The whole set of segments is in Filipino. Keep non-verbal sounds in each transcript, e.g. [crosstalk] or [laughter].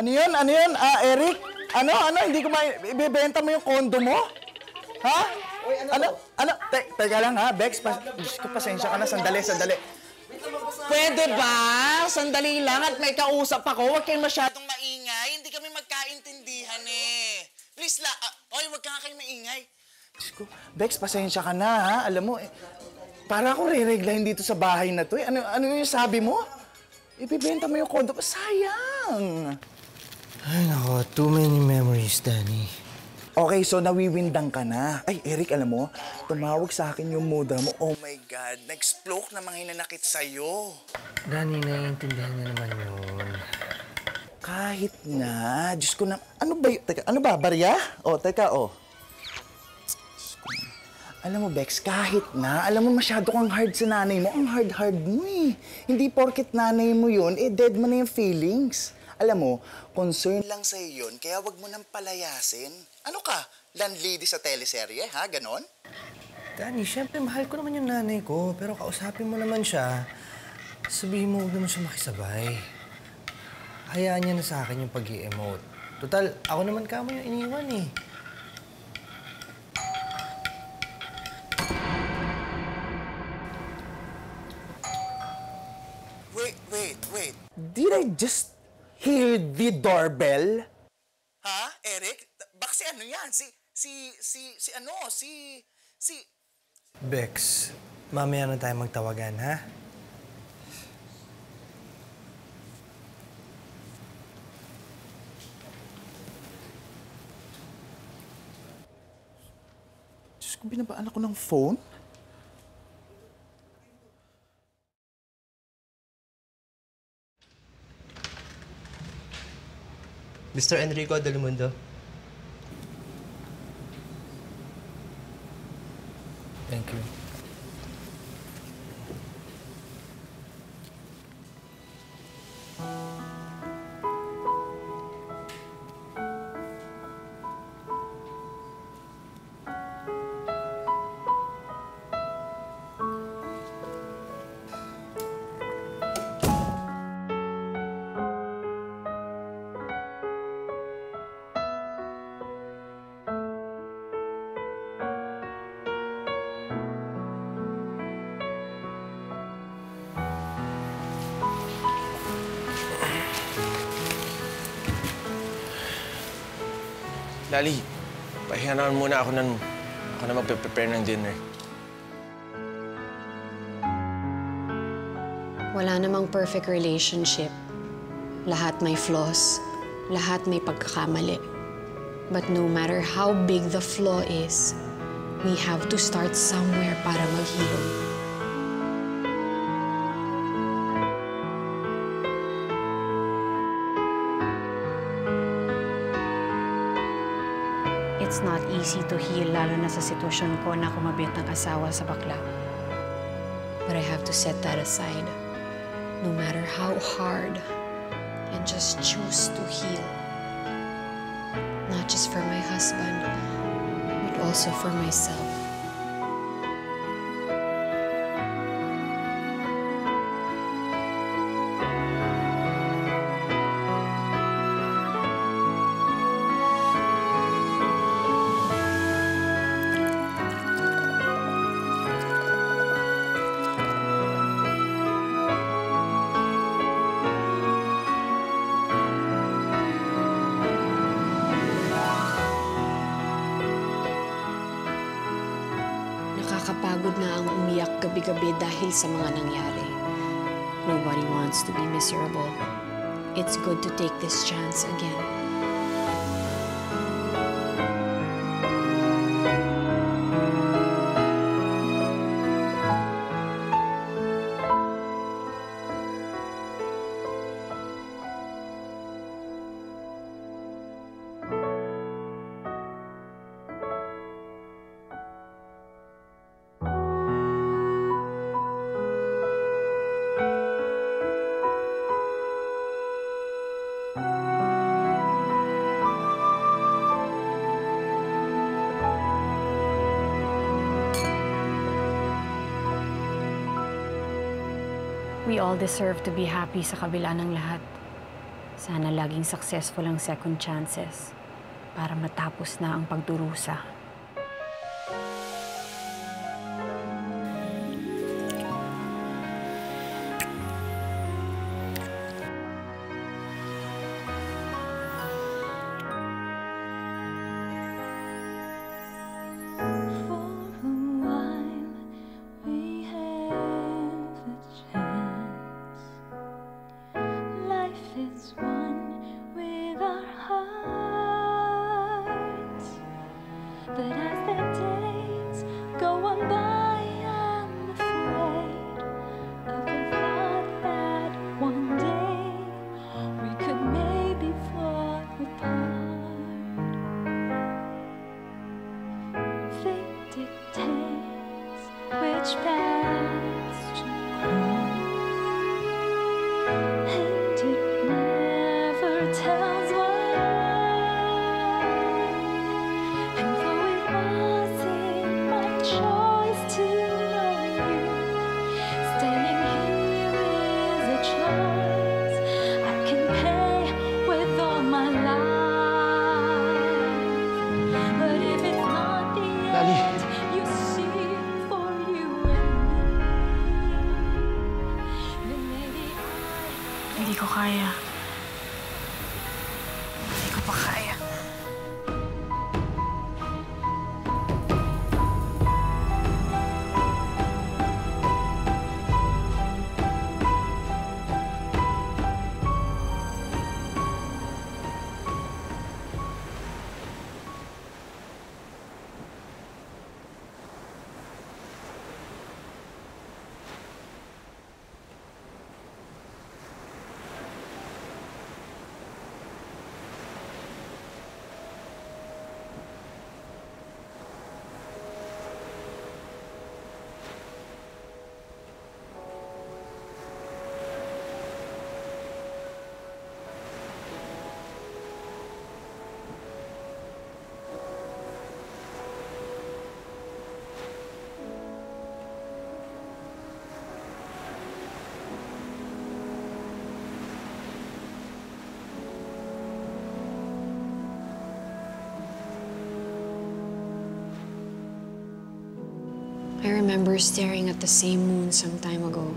Ano yun? Ano yun? Ah, Eric? Ano? Ano? Hindi ko ma... Ibebenta mo yung kondo mo? Ha? ano? Ano? Te teka lang ha, Bex. Pa Diyos ko, pasensya ka na. Sandali, sandali. Pwede ba? Sandali lang at may kausap ako. Huwag kayong masyadong maingay. Hindi kami magkaintindihan eh. Please la... Uh, oy, huwag ka nga kayong maingay. Diyos ko, Bex, pasensya ka na ha. Alam mo, eh, para ako re-reglahin dito sa bahay na to. Eh. Ano, ano yung sabi mo? Ibibenta mo yung kondo ko. Sayang! Ay, nako. Too many memories, Danny. Okay, so nawiwindang ka na. Ay, Eric, alam mo, tumawag sa akin yung mudra mo. Oh my God, nag-sploke na mga hinanakit sa'yo. Danny, naiintindihan niya naman yun. Kahit na, Diyos ko na, ano ba y- Teka, ano ba, barya? O, teka, o. Diyos ko na. Alam mo, Bex, kahit na, alam mo masyado kang hard sa nanay mo. Ang hard-hard mo eh. Hindi porket nanay mo yun, eh dead mo na yung feelings. Alam mo, concern lang sa'yo yun, kaya wag mo nang palayasin. Ano ka? Landlady sa teleserye, ha? Ganon? Danny, syempre mahal ko naman yung nanay ko, pero kausapin mo naman siya. Sabihin mo huwag naman siya makisabay. Hayaan niya na sa akin yung pag emote Total, ako naman kamo yung iniwan eh. Wait, wait, wait. Did I just hear the doorbell? Ha, Eric? Baka si ano yan? Si, si, si, si ano? Si, si... Bex, mamaya na tayo magtawagan, ha? Diyos ko, binabaan ako ng phone? Mr. Enrico Del Mundo. Thank you. Lali, pahinga naman muna ako nun. Ako na magpe-prepare ng dinner. Wala namang perfect relationship. Lahat may flaws. Lahat may pagkakamali. But no matter how big the flaw is, we have to start somewhere para mag-heal. Not easy to heal lalo na sa sitwasyon ko na kumabit ng asawa sa bakla. But I have to set that aside. No matter how hard, and just choose to heal. Not just for my husband, but also for myself. Nakakapagod na ang umiyak gabi-gabi dahil sa mga nangyari. Nobody wants to be miserable. It's good to take this chance again. All deserve to be happy sa kabila ng lahat. Sana laging successful ang second chances para matapos na ang pagdurusa. I remember staring at the same moon some time ago.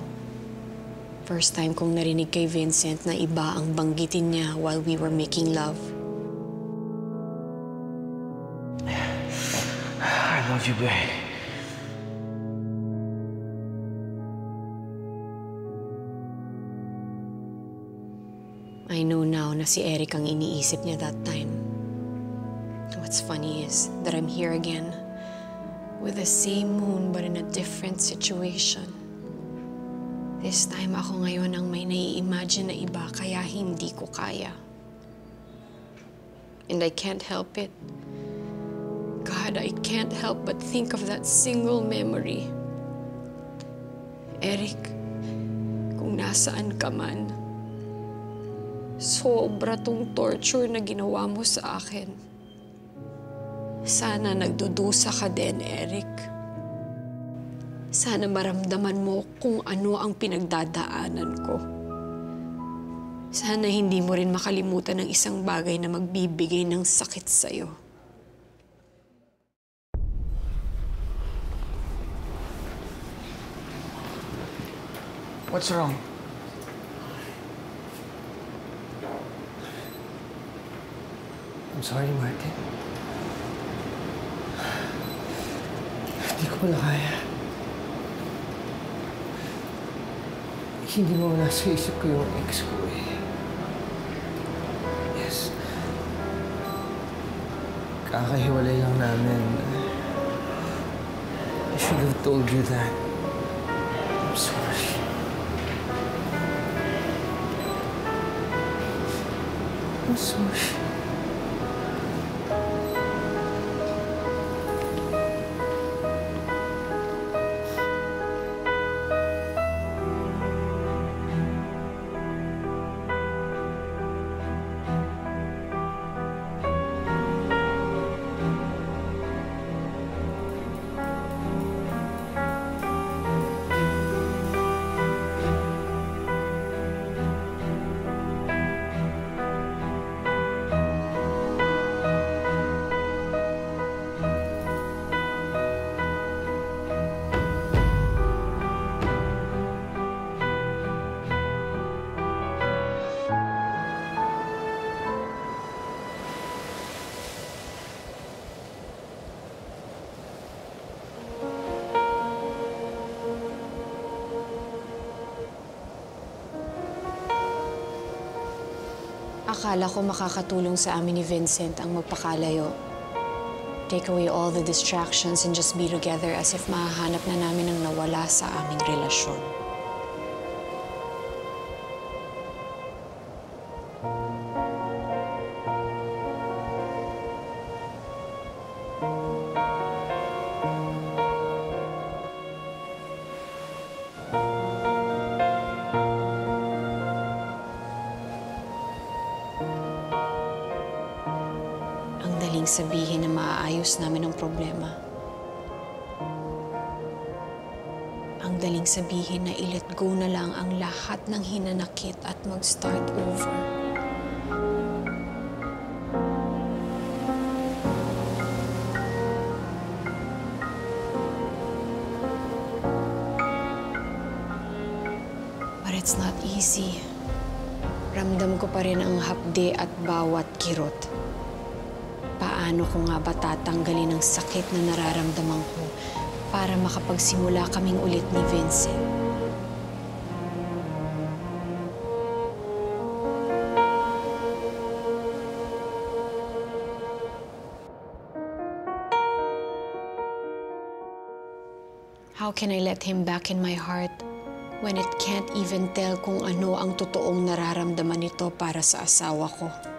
First time kong narinig kay Vincent na iba ang banggitin niya while we were making love. I love you, babe. I know now na si Eric ang iniisip niya that time. What's funny is that I'm here again with the same moon but in a different situation. This time ako ngayon ang may nai-imagine na iba kaya hindi ko kaya. And I can't help it. God, I can't help but think of that single memory. Eric, kung nasaan ka man, sobra tong torture na ginawa mo sa akin. Sana nagdudusa ka din, Eric. Sana maramdaman mo kung ano ang pinagdadaanan ko. Sana hindi mo rin makalimutan ng isang bagay na magbibigay ng sakit sa'yo. What's wrong? I'm sorry, Martin. Hindi ko pala kaya. Hindi mo nasa isip ko yung ex ko eh. Yes. Kakahiwalay lang namin. I should have told you that. I'm sorry. I'm sorry. Akala ko makakatulong sa amin ni Vincent ang magpakalayo. Take away all the distractions and just be together as if mahahanap na namin ang nawala sa aming relasyon. Daling sabihin na maaayos namin ang problema. Ang daling sabihin na i-let go na lang ang lahat ng hinanakit at mag-start over. But it's not easy. Ramdam ko pa rin ang hapde at bawat kirot. Paano ko nga ba tatanggalin ang sakit na nararamdaman ko para makapagsimula kaming ulit ni Vincent? How can I let him back in my heart when it can't even tell kung ano ang totoong nararamdaman nito para sa asawa ko?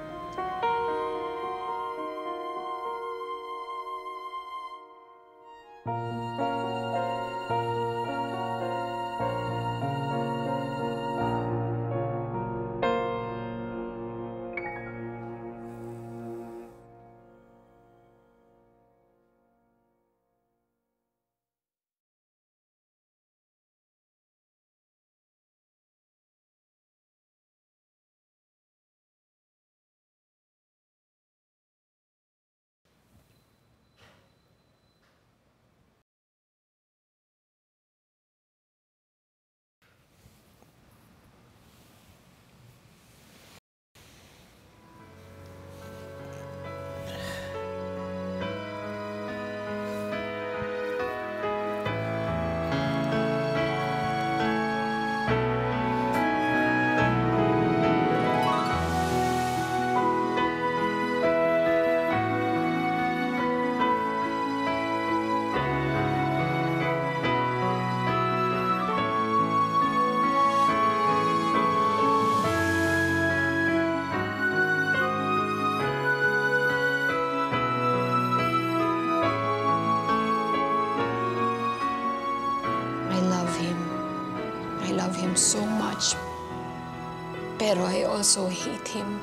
Pero I also hate him.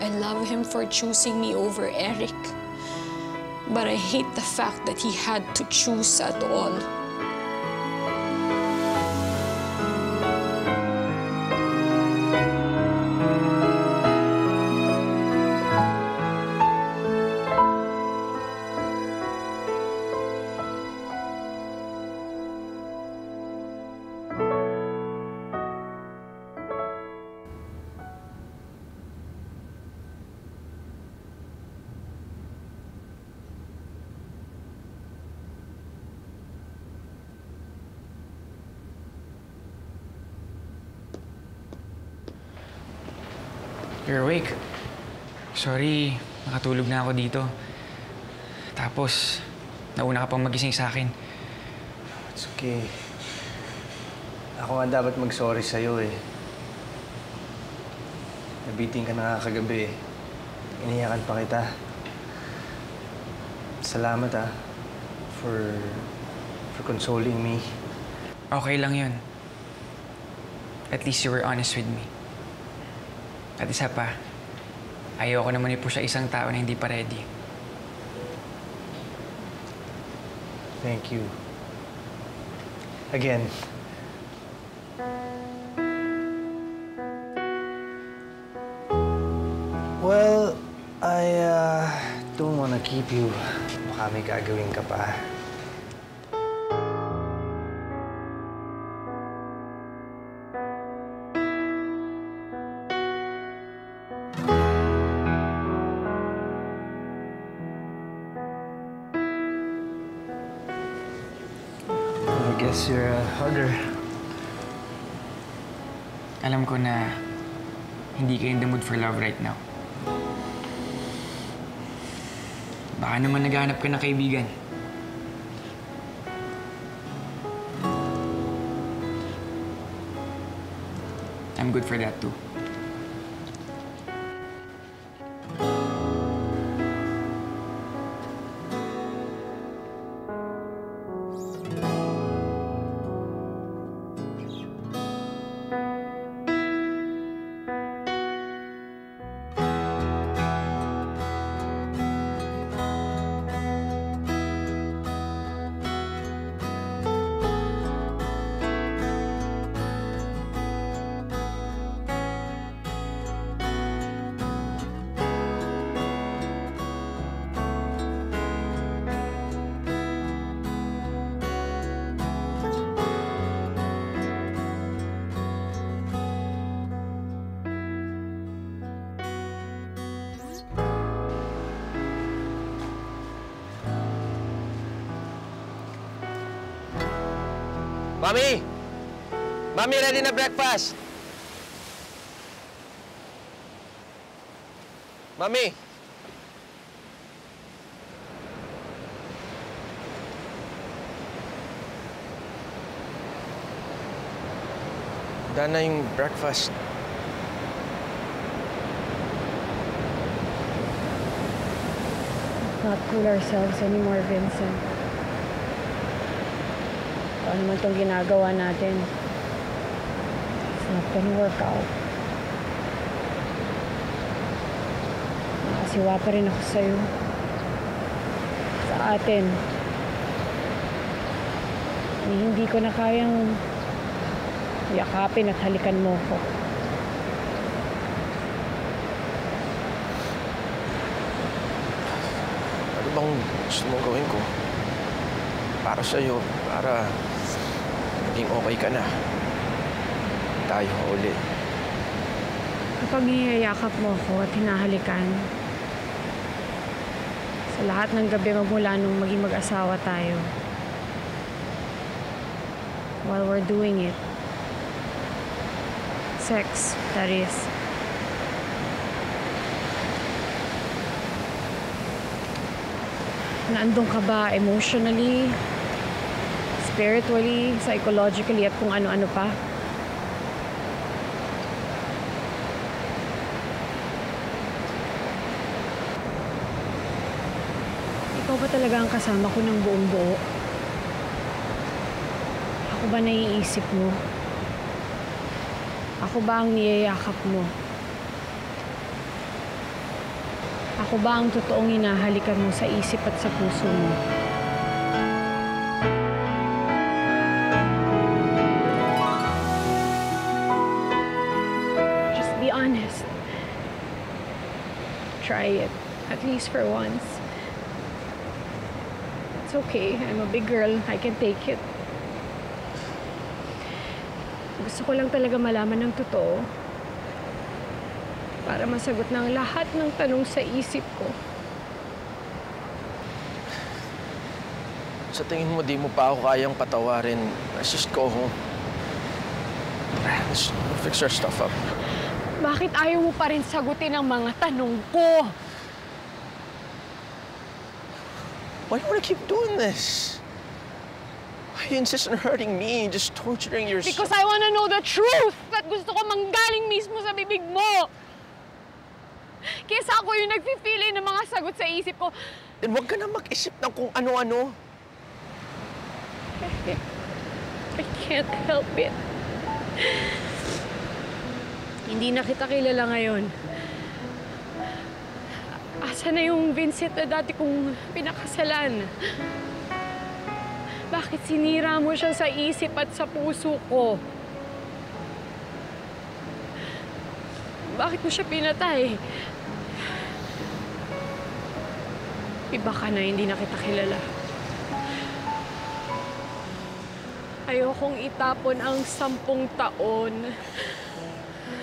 I love him for choosing me over Eric. But I hate the fact that he had to choose at all. You're awake. Sorry, nakatulog na ako dito. Tapos, nauna ka pang magising sa akin. It's okay. Ako nga dapat mag-sorry sa'yo eh. Nabiting ka na nga kagabi eh. Iniyakan pa kita. Salamat ah. For... for consoling me. Okay lang yun. At least you were honest with me. At isa pa, ayoko naman i-push sa isang tao na hindi pa ready. Thank you. Again. Well, I uh, don't wanna keep you. Baka may gagawin ka pa. I guess you're a hugger. Alam ko na hindi kayo in the mood for love right now. Baka naman naghahanap ka ng kaibigan. I'm good for that too. Mami! Mami, ready na breakfast! Mami! Handa na yung breakfast. Not fool ourselves anymore, Vincent. Kung ano man itong ginagawa natin, it's not gonna work out. Nakasiwa pa rin ako sa'yo. Sa atin. Ni hindi ko na kayang yakapin at halikan mo ko. Ano bang gusto mong gawin ko? Para sa'yo, para maging okay ka na. Tayo ulit. Kapag niyayakap mo ako at hinahalikan, sa lahat ng gabi magmula nung maging mag-asawa tayo, while we're doing it, sex, that is, naandun ka ba emotionally, spiritually, psychologically, at kung ano-ano pa? Ikaw ba talaga ang kasama ko ng buong buo? Ako ba naiisip mo? Ako ba ang niyayakap mo? Ako ba ang totoong hinahalikan mo sa isip at sa puso mo? Try it, at least for once. It's okay. I'm a big girl. I can take it. Gusto ko lang talaga malaman ng totoo. Para masagot ng lahat ng tanong sa isip ko. Sa tingin mo, di mo pa ako kayang patawarin. Just go home. Let's fix our stuff up. Bakit ayaw mo pa rin sagutin ang mga tanong ko? Why do you want to keep doing this? Why you insist on hurting me and just torturing yourself? Because I want to know the truth! At gusto ko manggaling mismo sa bibig mo! Kesa ako yung nag-feel ng mga sagot sa isip ko. Then huwag ka na mag-isip ng kung ano-ano. I can't help it. Hindi na kita kilala ngayon. Asa na yung Vincent na dati kong pinakasalan? Bakit sinira mo siya sa isip at sa puso ko? Bakit mo siya pinatay? Iba ka na, hindi na kita kilala. Ayokong itapon ang sampung taon.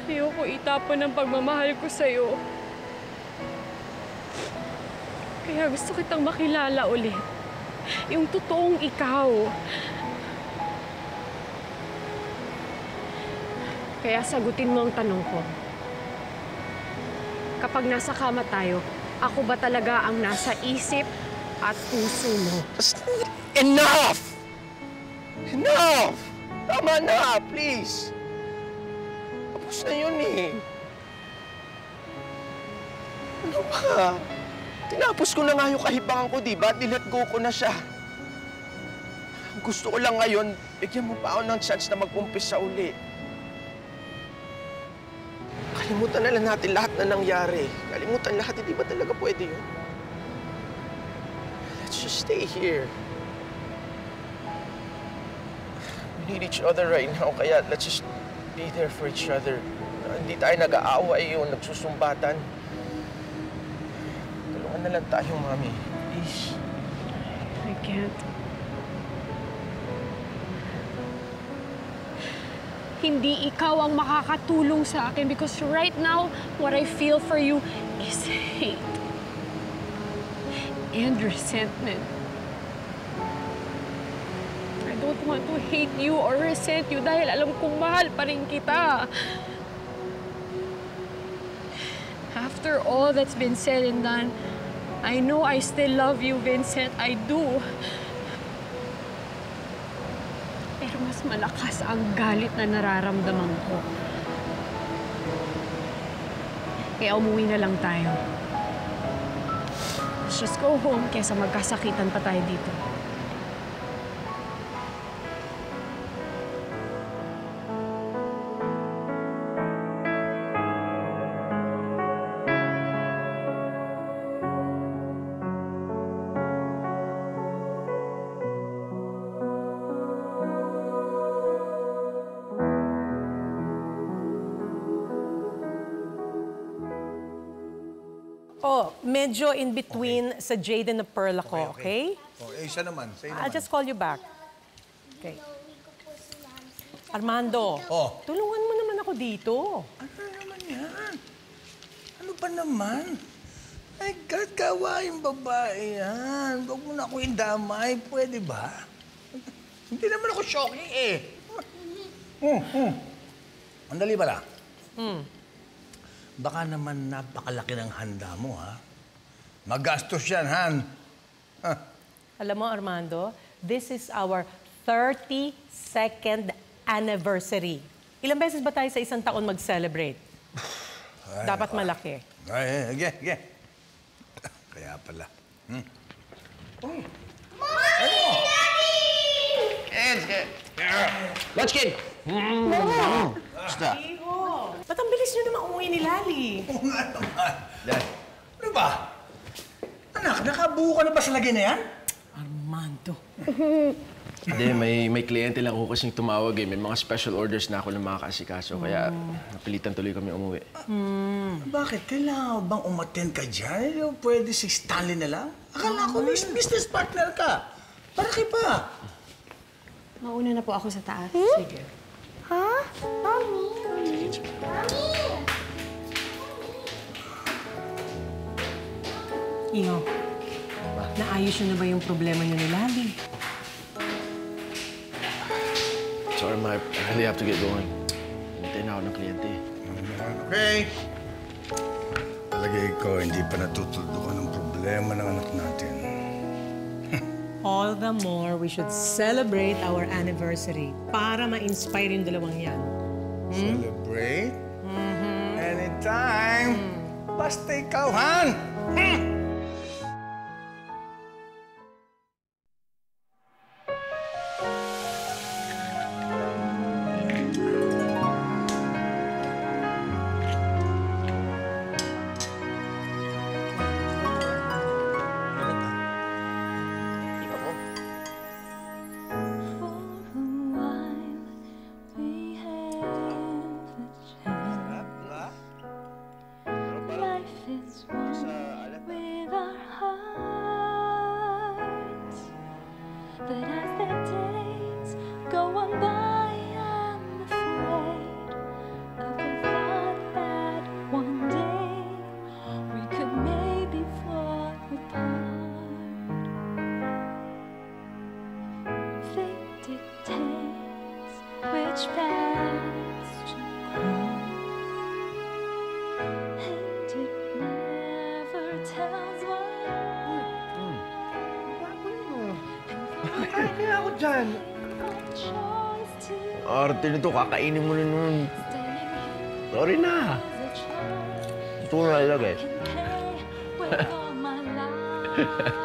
Ayoko itapon ang pagmamahal ko sa'yo. Kaya gusto kitang makilala ulit. Yung totoong ikaw. Kaya sagutin mo ang tanong ko. kapag nasa kama tayo, ako ba talaga ang nasa isip at puso mo? Enough! Enough! Tama na, please! Tapos na yun eh. Ano ba? Tinapos ko na nga yung kahibangan ko, di ba? Dilet go ko na siya. Gusto ko lang ngayon, bigyan mo pa ako ng chance na mag-umpisa uli. Kalimutan na lang natin lahat na nangyari. Kalimutan lahat, hindi ba talaga pwede yun? Let's just stay here. We need each other right now, kaya let's just be there for each other. Hindi tayo nag-aaway o nagsusumbatan. Tulungan na lang tayo, Mami. Please. I can't. Hindi ikaw ang makakatulong sa akin because right now, what I feel for you is hate and resentment. Want to hate you or resent you dahil alam kong mahal pa rin kita. After all that's been said and done, I know I still love you, Vincent. I do. Pero mas malakas ang galit na nararamdaman ko. Kaya umuwi na lang tayo. Let's just go home kesa magkasakitan pa tayo dito. Medyo in between sa Jade and the Pearl ako, okay? Oh, eh, isa naman. Sa'yo I'll just call you back. Okay. Armando, Oh. tulungan mo naman ako dito. Ano naman yan? Ano ba naman? Ay, God, kawain babae yan. Huwag mo na ako indamay. Pwede ba? [laughs] Hindi naman ako shocking eh. Hmm, hmm. Andali ba lang? Hmm. Baka naman napakalaki ng handa mo, ha? Magastos yan, Han. Ha? Alam mo, Armando, this is our 32nd anniversary. Ilang beses ba tayo sa isang taon mag-celebrate? Dapat malaki. Ay, sige, sige. Kaya pala. Hmm. Kids, kids. Lunch, kid. Basta. Ba't ang bilis nyo naman umuwi ni Lali? Oo nga naman. Dad, ano ba? Nakabuo ka na ba sa lagay na yan? Armando. [laughs] Hindi, may, may kliyente lang ako kasing tumawag eh. May mga special orders na ako ng mga kaasikaso. Kaya napilitan tuloy kami umuwi. Bakit? Kailangan bang umattend ka dyan? Mo pwede si Stanley na lang? Akala ko bis- business partner ka. Para kay pa. Mauna na po ako sa taas. Sige. Huh? Mommy? Mommy? Iho, naayos nyo na ba yung problema nyo ni Lali? Sorry, ma. I really have to get going. Hintay na ako ng kliyente. Okay. Palagay ko, hindi pa natutuldukan ng problema ng anak natin. [laughs] All the more we should celebrate our anniversary para ma-inspire yung dalawang yan. Celebrate? Anytime. Basta ikaw, Han! Hmm. Arte nito, kakainin mo na nun. Sorry na. Ito na ilagay. can [laughs]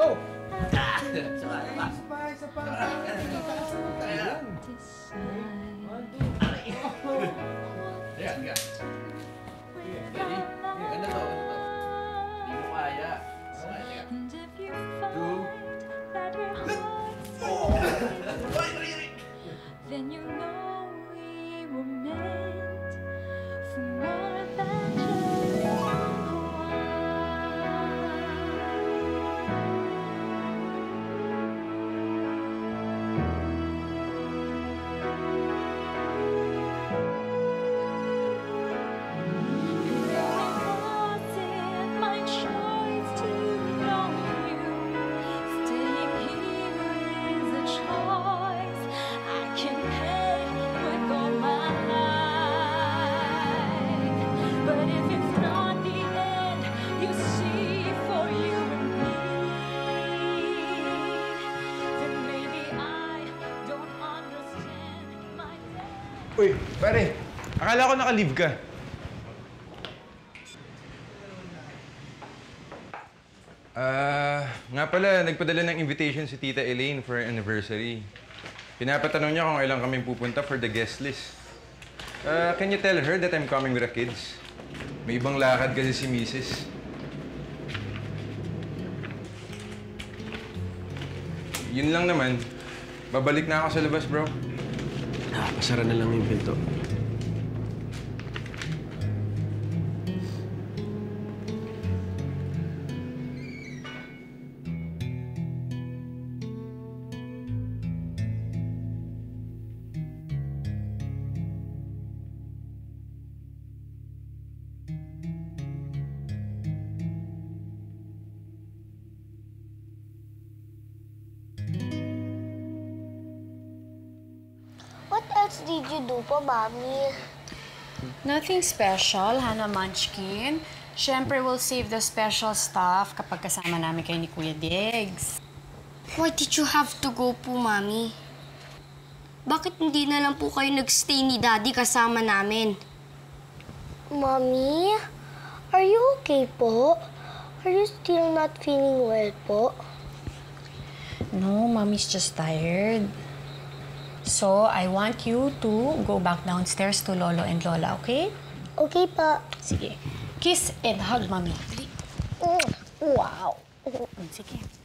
Go! And if you find that your heart's then you know Akala ko naka-leave ka. Ah, nga pala, nagpadala ng invitation si Tita Elaine for anniversary. Pinapatanong niya kung ilang kaming pupunta for the guest list. Ah, can you tell her that I'm coming with the kids? May ibang lakad kasi si Mrs. Yun lang naman. Babalik na ako sa labas, bro. Pasara na lang yung pinto. Mami? Nothing special, Hannah Munchkin. Siyempre, we'll save the special stuff kapag kasama namin kayo ni Kuya Diggs. Why did you have to go po, Mami? Bakit hindi na lang po kayo nagstay ni Daddy kasama namin? Mommy, are you okay po? Are you still not feeling well po? No, Mommy's just tired. So, I want you to go back downstairs to Lolo and Lola, okay? Okay pa. Sige. Kiss and hug, Mommy. Wow. Sige.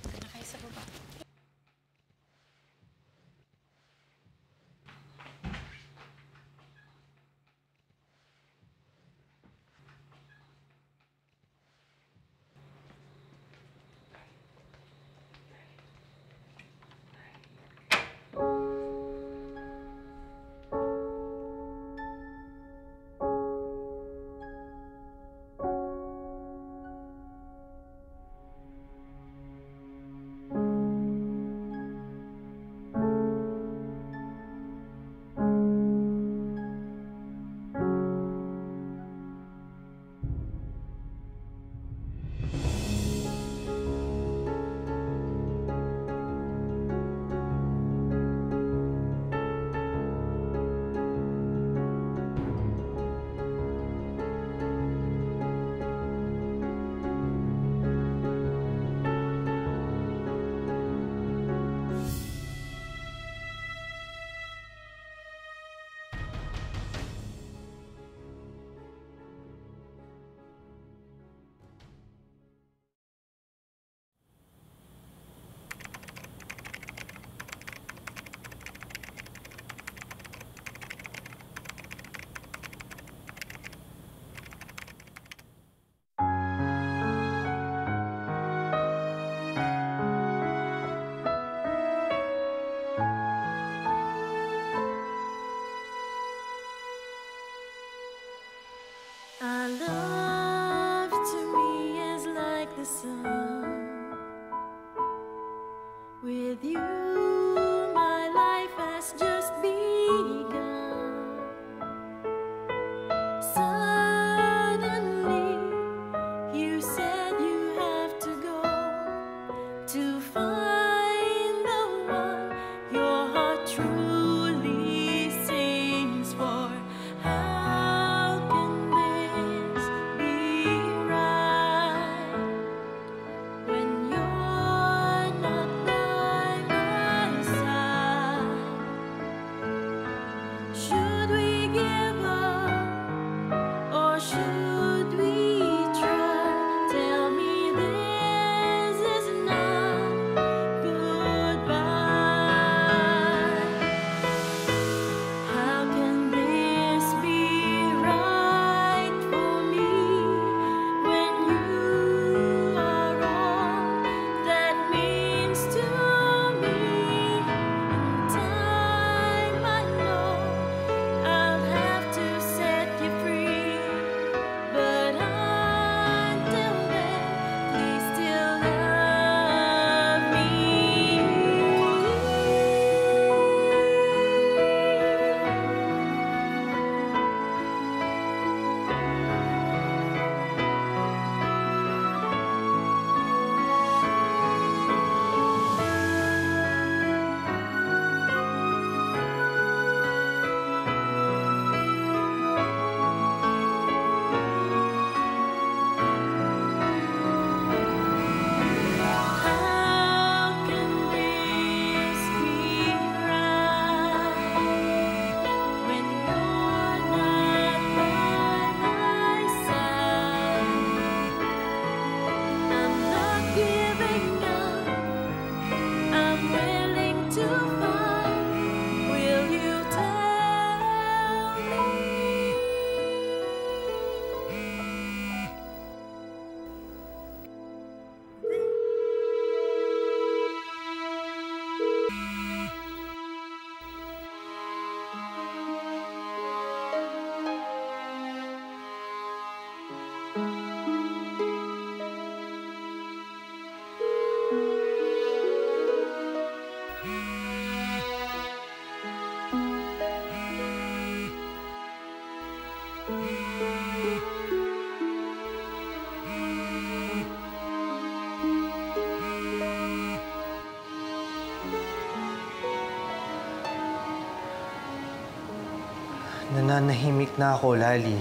Nananahimik na ako, Lali.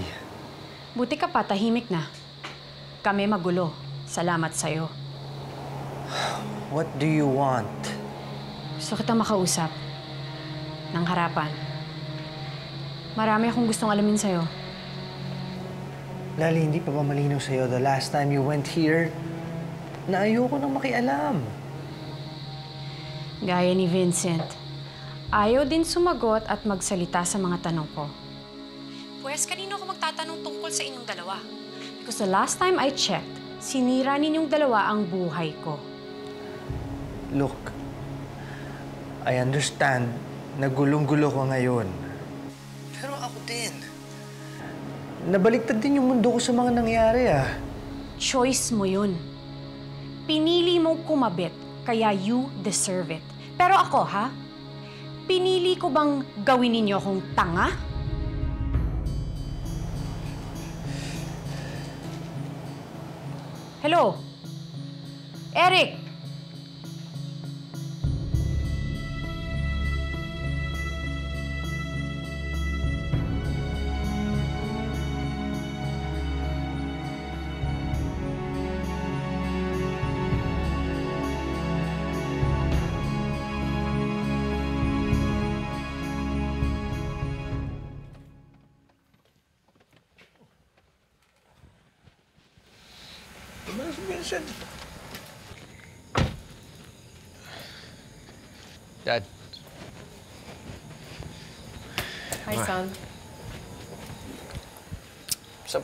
Buti ka pa, tahimik na. Kami magulo. Salamat sa'yo. What do you want? Gusto kita makausap. Nang harapan. Marami akong gustong alamin sa'yo. Lali, hindi pa ba malinaw sa'yo the last time you went here na ayoko nang makialam? Gaya ni Vincent. Ayaw din sumagot at magsalita sa mga tanong ko. Pwes, kanino ako magtatanong tungkol sa inyong dalawa? Because the last time I checked, sinira ninyong dalawa ang buhay ko. Look, I understand na gulong-gulo ko ngayon. Pero ako din. Nabaliktad din yung mundo ko sa mga nangyari ah. Choice mo yun. Pinili mong kumabit, kaya you deserve it. Pero ako, ha? Pinili ko bang gawin ninyo akong tanga? Hello? Eric?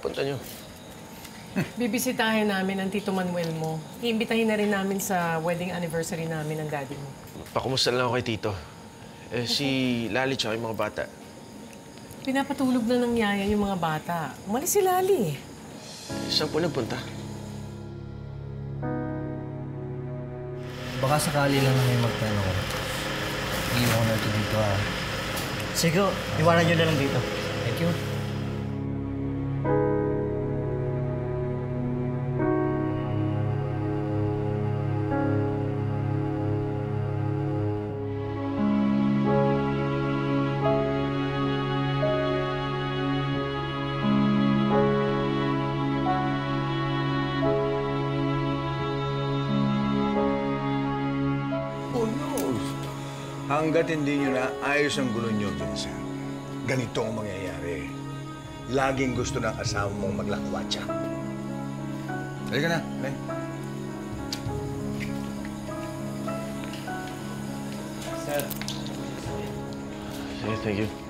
Saan punta niyo? Bibisitahin namin ang Tito Manuel mo. Iimbitahin na rin namin sa wedding anniversary namin ng daddy mo. Pakumusta lang ako kay Tito. Eh, si Lali tsaka yung mga bata. Pinapatulog na ng yaya yung mga bata. Umalis si Lali. Saan po nagpunta? Baka sakali lang na may magtanong. Iiwan ko na ito dito ah. Sige, iwanan nyo na lang dito. Thank you. Hanggat hindi nyo na ayos ang gulo nyo, Vincent, ganito ang mangyayari. Laging gusto ng asawa mong maglakwatsa. Halika na, Len. Sige, thank you.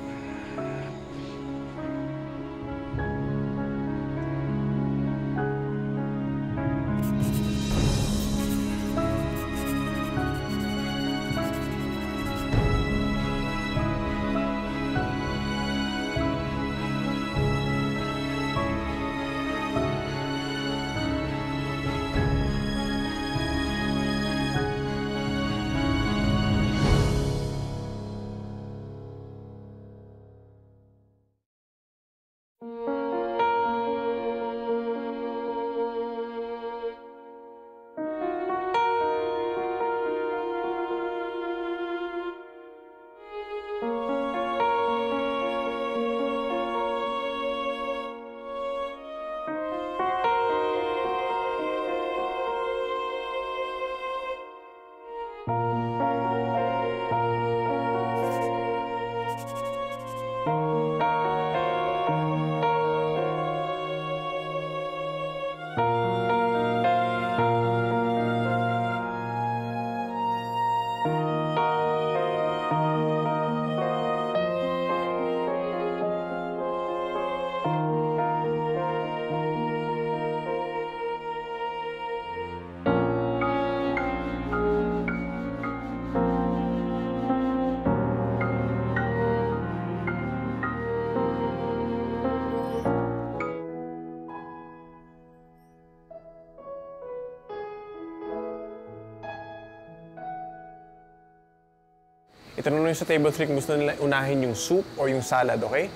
Itanong nyo sa table 3 kung gusto nila unahin yung soup or yung salad, okay?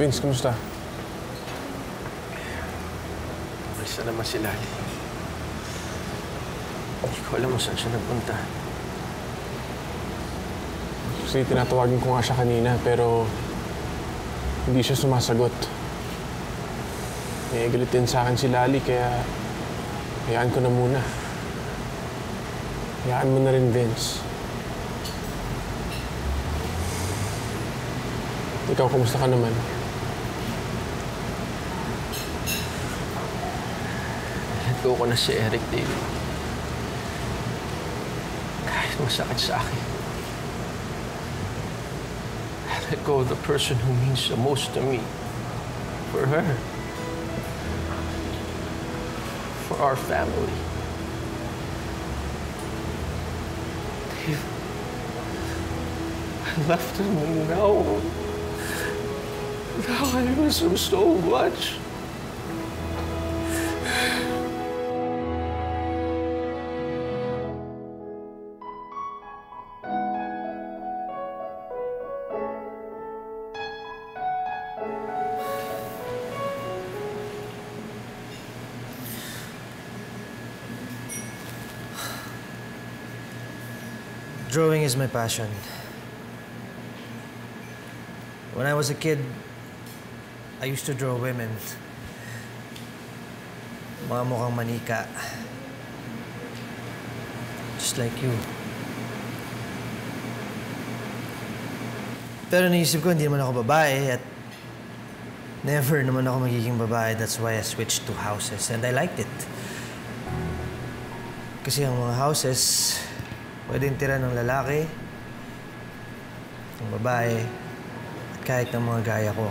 Vince, kumusta? Alis na naman si Lali. Hindi ko alam kung saan siya nagpunta. Kasi tinatawagan ko nga siya kanina, pero hindi siya sumasagot. May galit din sa akin si Lali, kaya hayaan ko na muna. Hayaan mo na rin, Vince. Ikaw, kumusta ka naman? Let ko na si Eric, David. Kahit masakit sa akin. Let go of the person who means the most to me. For her. For our family. Dave, I left him and now... Now I miss him so much. Drawing is my passion. When I was a kid, I used to draw women. Mga mukhang manika. Just like you. Pero naisip ko, hindi naman ako babae at never naman ako magiging babae. That's why I switched to houses and I liked it. Kasi ang mga houses, pwedeng tira ng lalaki, ng babae, at kahit ng mga gaya ko.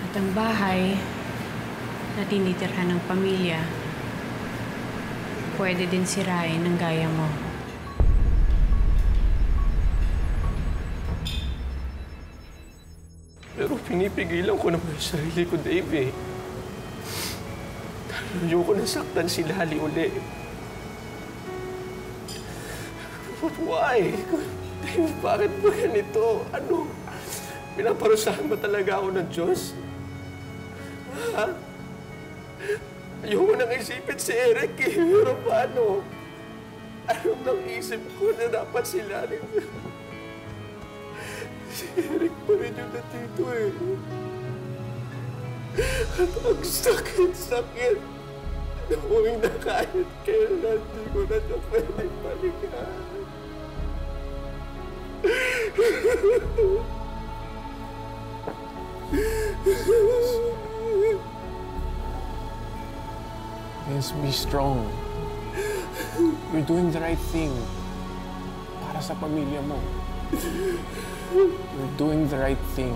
At ang bahay na tinitirhan ng pamilya, pwede din sirain ng gaya mo. Pero pinipigilan ko naman yung sarili ko, Dave, eh. Ayoko nasaktan si Lali uli. But why? Bakit ba ganito? Ano? Pinaparusahan ba talaga ako ng Diyos? Ha? Ayoko nang isipin si Eric eh. Pero paano? Alam ng isip ko na dapat si Lali. Si Eric pa rin yung nandito eh. At ang sakit-sakit. Knowing na kahit kailan di ko na ito pwede balikan. Vince, be strong. You're doing the right thing. Para sa pamilya mo. You're doing the right thing.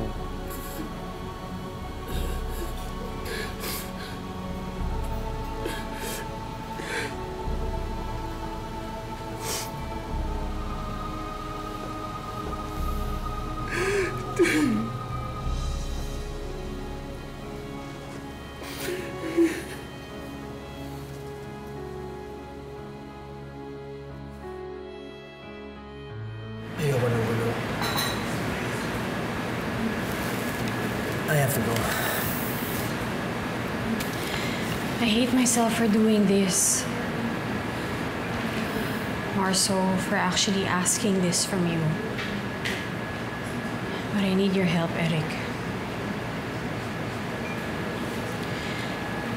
Myself for doing this. More so for actually asking this from you. But I need your help, Eric.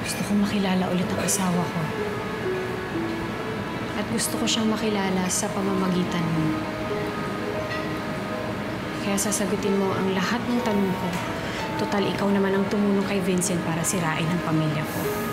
Gusto ko makilala ulit ang asawa ko. At gusto ko siyang makilala sa pamamagitan mo. Kaya sasagutin mo ang lahat ng tanong ko. Total, ikaw naman ang tumulong kay Vincent para sirain ang pamilya ko.